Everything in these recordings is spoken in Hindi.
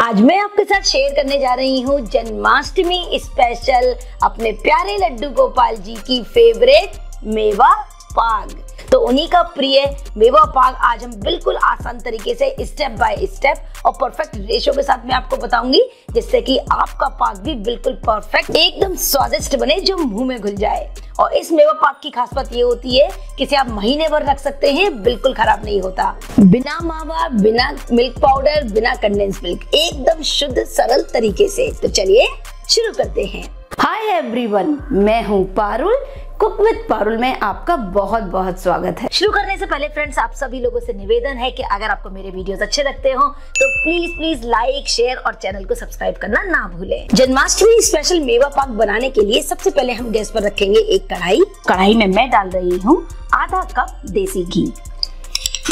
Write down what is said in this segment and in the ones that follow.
आज मैं आपके साथ शेयर करने जा रही हूँ जन्माष्टमी स्पेशल अपने प्यारे लड्डू गोपाल जी की फेवरेट मेवा पाग। तो उन्हीं का प्रिय मेवा पाग आज हम बिल्कुल आसान तरीके से स्टेप बाय स्टेप और परफेक्ट रेशो के साथ मैं आपको बताऊँगी, जिससे कि आपका पाग भी बिल्कुल परफेक्ट एकदम स्वादिष्ट बने जो मुँह में घुल जाए। और इस मेवा पाक की खास बात ये होती है कि इसे आप महीने भर रख सकते हैं, बिल्कुल खराब नहीं होता। बिना मावा, बिना मिल्क पाउडर बिना कंडेंस मिल्क एकदम शुद्ध, सरल तरीके से। तो चलिए शुरू करते हैं। हाय एवरीवन मैं हूँ पारुल कुक विद पारुल में आपका बहुत बहुत स्वागत है। शुरू करने से पहले फ्रेंड्स, आप सभी लोगों से निवेदन है कि अगर आपको मेरे वीडियोस अच्छे लगते हो तो प्लीज़ प्लीज़ लाइक, शेयर और चैनल को सब्सक्राइब करना ना भूलें। जन्माष्टमी स्पेशल मेवा पाक बनाने के लिए सबसे पहले हम गैस पर रखेंगे एक कढ़ाई। कढ़ाई में मैं डाल रही हूँ आधा कप देसी घी।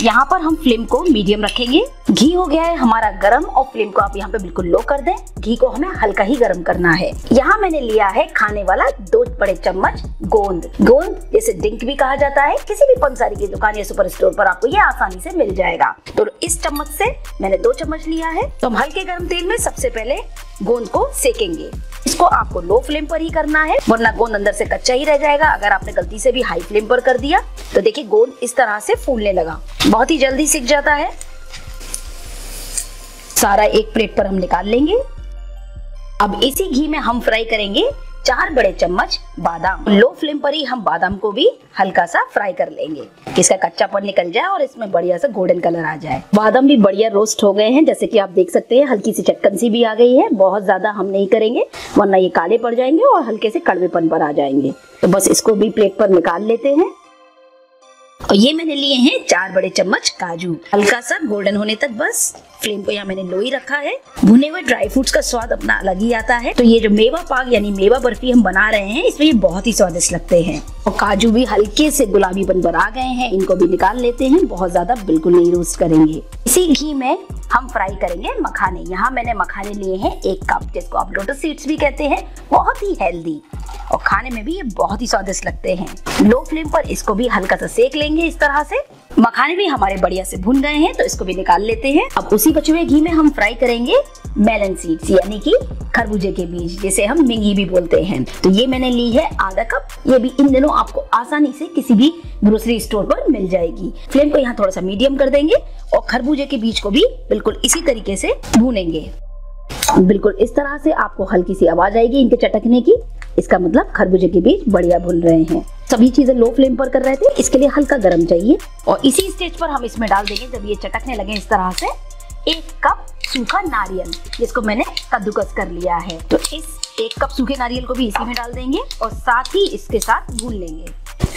यहाँ पर हम फ्लेम को मीडियम रखेंगे। घी हो गया है हमारा गरम और फ्लेम को आप यहाँ पे बिल्कुल लो कर दें। घी को हमें हल्का ही गरम करना है। यहाँ मैंने लिया है खाने वाला दो बड़े चम्मच गोंद। गोंद जैसे डिंक भी कहा जाता है। किसी भी पंसारी की दुकान या सुपर स्टोर पर आपको ये आसानी से मिल जाएगा। तो इस चम्मच से मैंने दो चम्मच लिया है। तो हम हल्के गर्म तेल में सबसे पहले गोंद को सेकेंगे। इसको आपको लो फ्लेम पर ही करना है, वरना गोंद अंदर से कच्चा ही रह जाएगा। अगर आपने गलती से भी हाई फ्लेम पर कर दिया तो देखिए गोंद इस तरह से फूलने लगा। बहुत ही जल्दी सीख जाता है। सारा एक प्लेट पर हम निकाल लेंगे। अब इसी घी में हम फ्राई करेंगे। चार बड़े चम्मच बादाम। लो फ्लेम पर ही हम बादाम को भी हल्का सा फ्राई कर लेंगे। इसका कच्चापन निकल जाए और इसमें बढ़िया सा गोल्डन कलर आ जाए। बादाम भी बढ़िया रोस्ट हो गए हैं, जैसे कि आप देख सकते हैं, हल्की सी चटकन सी भी आ गई है। बहुत ज़्यादा हम नहीं करेंगे, वरना ये काले पड़ जाएँगे और हल्के से कड़वेपन पर आ जाएँगे। तो बस इसको भी प्लेट पर निकाल लेते हैं। और ये मैंने लिए हैं चार बड़े चम्मच काजू। हल्का सा गोल्डन होने तक बस। फ्लेम को यहाँ मैंने लो ही रखा है। भुने हुए ड्राई फ्रूट्स का स्वाद अपना अलग ही आता है। तो ये जो मेवा पाक यानी मेवा बर्फ़ी हम बना रहे हैं, इसमें ये बहुत ही स्वादिष्ट लगते हैं। और काजू भी हल्के से गुलाबी बन आ गए हैं। इनको भी निकाल लेते हैं। बहुत ज़्यादा बिल्कुल नहीं रोस्ट करेंगे। इसी घी में हम फ्राई करेंगे मखाने। यहाँ मैंने मखाने लिए हैं एक कप जिसको आप लोटस सीड्स भी कहते हैं। बहुत ही हेल्दी और खाने में भी ये बहुत ही स्वादिष्ट लगते हैं। लो फ्लेम पर इसको भी हल्का सा सेक लेंगे इस तरह से। मखाने भी हमारे बढ़िया से भुन गए हैं तो इसको भी निकाल लेते हैं। अब उसी बचे हुए घी में हम फ्राई करेंगे मेलन सीड्स यानी कि खरबूजे के बीज, जिसे हम मिंगी भी बोलते हैं। तो ये मैंने ली है आधा कप। ये भी इन दिनों आपको आसानी से किसी भी ग्रोसरी स्टोर पर मिल जाएगी। फ्लेम को यहाँ थोड़ा सा मीडियम कर देंगे और खरबूजे के बीज को भी बिल्कुल इसी तरीके से भूनेंगे। बिल्कुल इस तरह से आपको हल्की सी आवाज़ आएगी इनके चटकने की। इसका मतलब खरबूजे के बीज बढ़िया भुन रहे हैं। सभी चीज़ें लो फ्लेम पर कर रहे थे, इसके लिए हल्का गर्म चाहिए। और इसी स्टेज पर हम इसमें डाल देंगे, जब ये चटकने लगे इस तरह से, एक कप सूखा नारियल, जिसको मैंने कद्दूकस कर लिया है। तो इस एक कप सूखे नारियल को भी इसी में डाल देंगे और साथ ही इसके साथ भून लेंगे।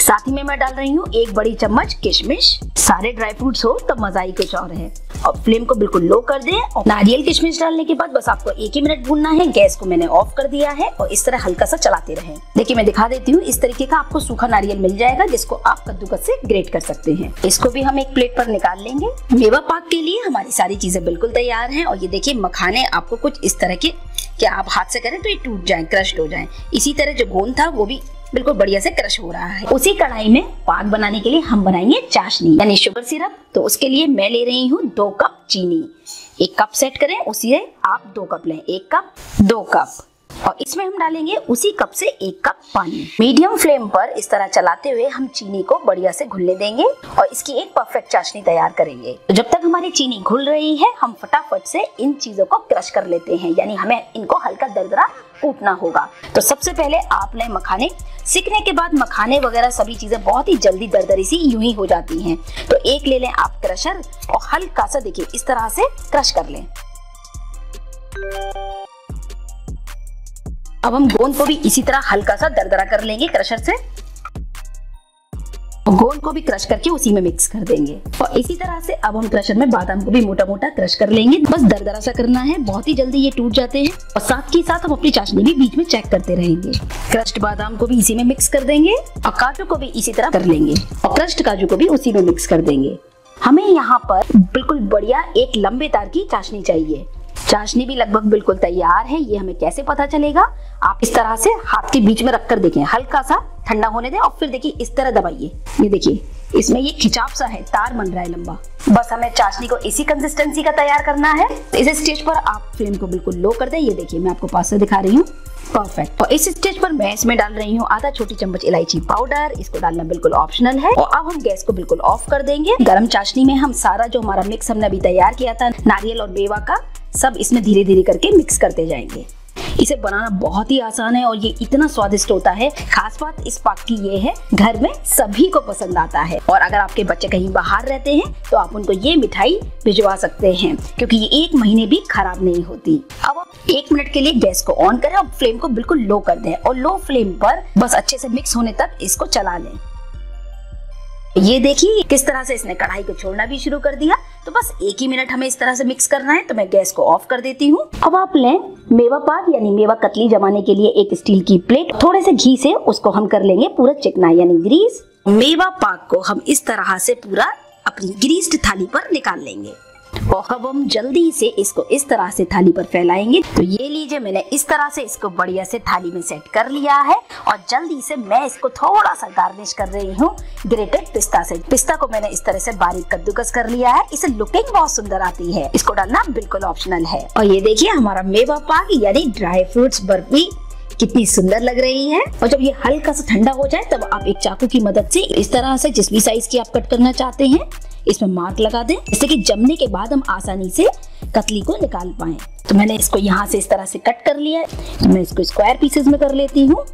साथ ही में मैं डाल रही हूँ एक बड़ी चम्मच किशमिश। सारे ड्राई फ्रूट्स हो तो मज़ा ही कुछ और है। और फ्लेम को बिल्कुल लो कर दें और नारियल किशमिश डालने के बाद बस आपको एक ही मिनट भूनना है। गैस को मैंने ऑफ़ कर दिया है और इस तरह हल्का सा चलाते रहे। देखिए, मैं दिखा देती हूँ इस तरीके का आपको सूखा नारियल मिल जाएगा, जिसको आप कद्दूकस से ग्रेट कर सकते हैं। इसको भी हम एक प्लेट पर निकाल लेंगे। मेवा पाक के लिए हमारी सारी चीज़ें बिल्कुल तैयार है और ये देखिए, मखाने आपको कुछ इस तरह के क्या आप हाथ से करें तो ये टूट जाए क्रश हो जाए। इसी तरह जो गोंद था, वो भी बिल्कुल बढ़िया से क्रश हो रहा है। उसी कढ़ाई में पाक बनाने के लिए हम बनाएँगे चाशनी, यानी शुगर सिरप। तो उसके लिए मैं ले रही हूँ दो कप चीनी। एक कप सेट करें, उसी से आप दो कप लें। एक कप, दो कप। और इसमें हम डालेंगे उसी कप से एक कप पानी। मीडियम फ्लेम पर इस तरह चलाते हुए हम चीनी को बढ़िया से घुलने देंगे और इसकी एक परफेक्ट चाशनी तैयार करेंगे। तो जब तक हमारी चीनी घुल रही है, हम फटाफट से इन चीज़ों को क्रश कर लेते हैं, यानी हमें इनको हल्का दरदरा कूटना होगा। तो सबसे पहले आप लें मखाने। सीखने के बाद मखाने वगैरह सभी चीज़ें बहुत ही जल्दी दरदरी सी यूँ ही हो जाती हैं। तो एक ले लें आप क्रशर और हल्का सा देखिए इस तरह से क्रश कर लें। अब हम गोंद को भी इसी तरह हल्का सा दरदरा कर लेंगे क्रशर से। गोंद को भी क्रश करके उसी में मिक्स कर देंगे। और इसी तरह से अब हम क्रशर में बादाम को भी मोटा मोटा क्रश कर लेंगे। बस दरदरा सा करना है, बहुत ही जल्दी ये टूट जाते हैं। और साथ ही साथ हम अपनी चाशनी भी बीच में चेक करते रहेंगे। क्रश्ड बादाम को भी इसी में मिक्स कर देंगे और काजू को भी इसी तरह कर लेंगे। और क्रश्ड काजू को भी उसी में मिक्स कर देंगे। हमें यहाँ पर बिल्कुल बढ़िया एक लंबे तार की चाशनी चाहिए। चाशनी भी लगभग बिल्कुल तैयार है। ये हमें कैसे पता चलेगा? आप इस तरह से हाथ के बीच में रखकर देखें। हल्का सा ठंडा होने दें और फिर देखिए इस तरह दबाइए। ये देखिए, इसमें ये खिंचाव सा है, तार बन रहा है लंबा। बस हमें चाशनी को इसी कंसिस्टेंसी का तैयार करना है। इस स्टेज पर आप फ्लेम को बिल्कुल लो कर दें। ये देखिए, मैं आपको पास से दिखा रही हूँ। परफेक्ट और इस स्टेज पर मैं इसमें डाल रही हूँ आधा छोटी चम्मच इलायची पाउडर इसको डालना बिल्कुल ऑप्शनल है। और अब हम गैस को बिल्कुल ऑफ़ कर देंगे। गर्म चाशनी में हम सारा जो हमारा मिक्स हमने अभी तैयार किया था, नारियल और बेवा का सब इसमें धीरे धीरे करके मिक्स करते जाएँगे। इसे बनाना बहुत ही आसान है और ये इतना स्वादिष्ट होता है। खास बात इस पाक की ये है, घर में सभी को पसंद आता है। और अगर आपके बच्चे कहीं बाहर रहते हैं तो आप उनको ये मिठाई भिजवा सकते हैं, क्योंकि ये एक महीने भी खराब नहीं होती। अब आप एक मिनट के लिए गैस को ऑन करें और फ्लेम को बिल्कुल लो कर दें और लो फ्लेम पर बस अच्छे से मिक्स होने तक इसको चला लें। ये देखिए, किस तरह से इसने कढ़ाई को छोड़ना भी शुरू कर दिया। तो बस एक ही मिनट हमें इस तरह से मिक्स करना है तो मैं गैस को ऑफ़ कर देती हूँ। अब आप लें मेवा पाक, यानी मेवा कतली जमाने के लिए एक स्टील की प्लेट थोड़े से घी से उसको हम कर लेंगे पूरा चिकना, यानी ग्रीस मेवा पाक को हम इस तरह से पूरा अपनी ग्रीस्ड थाली पर निकाल लेंगे। और अब हम जल्दी से इसको इस तरह से थाली पर फैलाएँगे। तो ये लीजिए, मैंने इस तरह से इसको बढ़िया से थाली में सेट कर लिया है और जल्दी से मैं इसको थोड़ा सा गार्निश कर रही हूँ। ग्रेटेड पिस्ता से पिस्ता को मैंने इस तरह से बारीक कद्दूकस कर लिया है। इसे लुकिंग बहुत सुंदर आती है। इसको डालना बिल्कुल ऑप्शनल है। और ये देखिए, हमारा मेवा पाक, यानी ड्राई फ्रूट्स बर्फ़ी कितनी सुंदर लग रही है। और जब ये हल्का सा ठंडा हो जाए, तब आप एक चाकू की मदद से इस तरह से जिस भी साइज़ की आप कट करना चाहते हैं इसमें मार्क लगा दें, जिससे कि जमने के बाद हम आसानी से कतली को निकाल पाए। तो मैंने इसको यहाँ से इस तरह से कट कर लिया है। तो मैं इसको स्क्वायर पीसेस में कर लेती हूँ।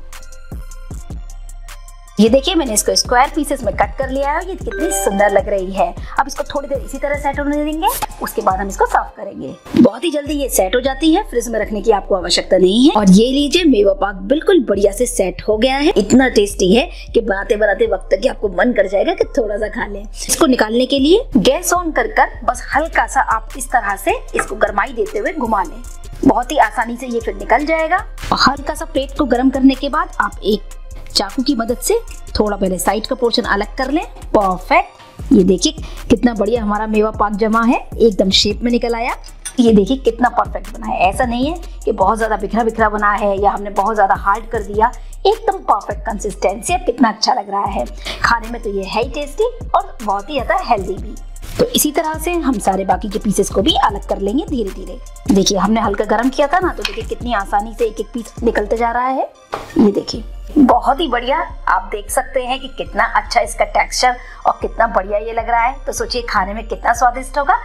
ये देखिए, मैंने इसको स्क्वायर पीसेस में कट कर लिया है ये कितनी सुंदर लग रही है। अब इसको थोड़ी देर इसी तरह सेट होने देंगे, उसके बाद हम इसको सर्व करेंगे। बहुत ही जल्दी ये सेट हो जाती है फ्रिज में रखने की आपको आवश्यकता नहीं है। और ये लीजिए, मेवा पाक बिल्कुल बढ़िया से सेट हो गया है। इतना टेस्टी है कि बनाते बनाते वक्त तक आपको मन कर जाएगा कि थोड़ा सा खा लें। इसको निकालने के लिए गैस ऑन कर कर बस हल्का सा आप इस तरह से इसको गरमाई देते हुए घुमा लें। बहुत ही आसानी से ये फिर निकल जाएगा। हल्का सा प्लेट को गर्म करने के बाद आप एक चाकू की मदद से थोड़ा पहले साइड का पोर्शन अलग कर लें। परफेक्ट ये देखिए कितना बढ़िया हमारा मेवा पाक जमा है। एकदम शेप में निकल आया। ये देखिए कितना परफेक्ट बना है। ऐसा नहीं है कि बहुत ज़्यादा बिखरा बिखरा बना है या हमने बहुत ज़्यादा हार्ड कर दिया। एकदम परफेक्ट कंसिस्टेंसी अब कितना अच्छा लग रहा है। खाने में तो ये है ही टेस्टी और बहुत ही ज़्यादा हेल्दी भी। तो इसी तरह से हम सारे बाकी के पीसेस को भी अलग कर लेंगे धीरे धीरे देखिए हमने हल्का गर्म किया था ना तो देखिए कितनी आसानी से एक एक पीस निकलते जा रहा है। ये देखिए। बहुत ही बढ़िया। आप देख सकते हैं कि कितना अच्छा इसका टेक्सचर और कितना बढ़िया ये लग रहा है। तो सोचिए खाने में कितना स्वादिष्ट होगा।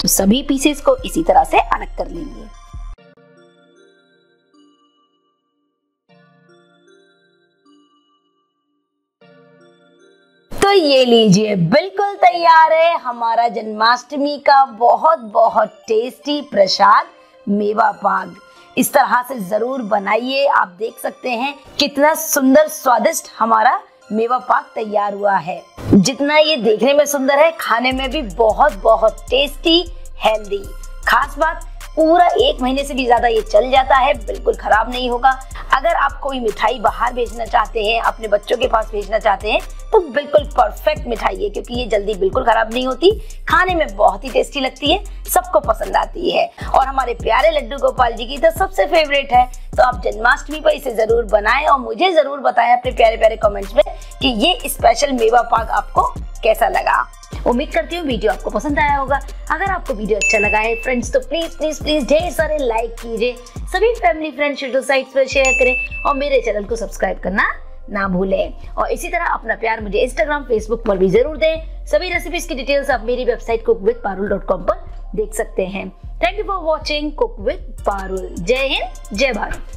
तो सभी पीसेस को इसी तरह से अलग कर लेंगे तो ये लीजिए, बिल्कुल तैयार है हमारा जन्माष्टमी का बहुत बहुत टेस्टी प्रसाद मेवा पाक इस तरह से ज़रूर बनाइए। आप देख सकते हैं कितना सुंदर, स्वादिष्ट हमारा मेवा पाक तैयार हुआ है। जितना ये देखने में सुंदर है, खाने में भी बहुत बहुत टेस्टी हेल्दी खास बात पूरा एक महीने से भी ज़्यादा ये चल जाता है, बिल्कुल खराब नहीं होगा। अगर आप कोई मिठाई बाहर भेजना चाहते हैं, अपने बच्चों के पास भेजना चाहते हैं तो बिल्कुल परफेक्ट मिठाई है, क्योंकि ये जल्दी बिल्कुल खराब नहीं होती। खाने में बहुत ही टेस्टी लगती है, सबको पसंद आती है। और हमारे प्यारे लड्डू गोपाल जी की तो सबसे फेवरेट है। तो आप जन्माष्टमी पर इसे ज़रूर बनाएँ और मुझे ज़रूर बताएँ अपने प्यारे प्यारे कमेंट्स में कि ये स्पेशल मेवा पाक आपको कैसा लगा। उम्मीद करती हूँ वीडियो आपको पसंद आया होगा। अगर आपको वीडियो अच्छा लगा है फ्रेंड्स तो प्लीज़ प्लीज़ प्लीज़ ढेर सारे लाइक कीजिए। सभी फैमिली फ्रेंड सोशल साइट्स पर शेयर करें और मेरे चैनल को सब्सक्राइब करना ना भूलें। और इसी तरह अपना प्यार मुझे इंस्टाग्राम फेसबुक पर भी ज़रूर दें। सभी रेसिपीज़ की डिटेल्स आप मेरी website cook with Parul dot com पर देख सकते हैं। Thank you for watching cook with Parul जय हिंद, जय भारत।